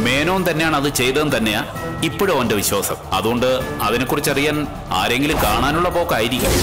മേനോൻ തന്നെയാണ് അത് ചെയ്തതെന്ന് തന്നെയാ ഇപ്പോഴും അവന്റെ വിശ്വാസം. അതുകൊണ്ട് അതിനെക്കുറിച്ച് അറിയാൻ ആരെങ്കിലും കാണാനുള്ള പോക്കായിരിക്കും.